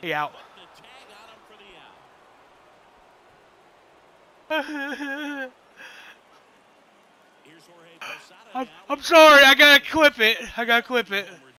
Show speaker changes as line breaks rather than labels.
He out. I'm, I'm sorry, I gotta clip it. I gotta clip it.